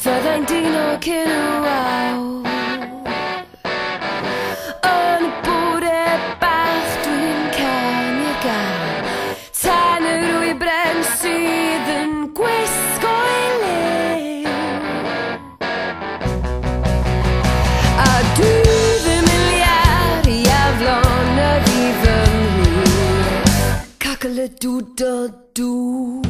Fyddai'n dyn o cyn waw Yn bwre bach dwi'n canu gael Tan yr wy bren sydd yn gwisgo i le A dwi ddim yn liar i aflon y ddi fy mwy dŵd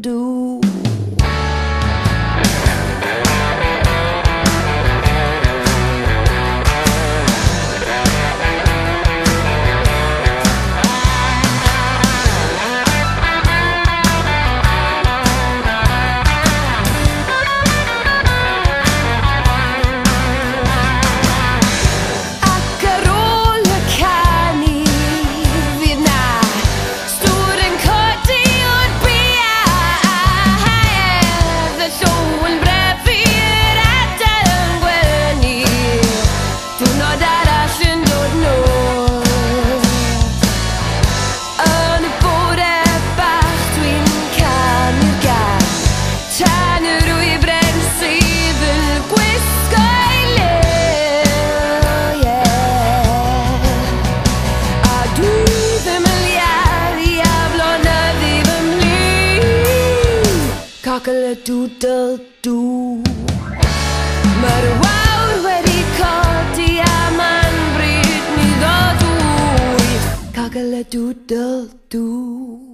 do chocolate doodle doo. Mae'r wawr wedi codi a mae'n bryd ni ddod dwy. Chocolate doodle doo.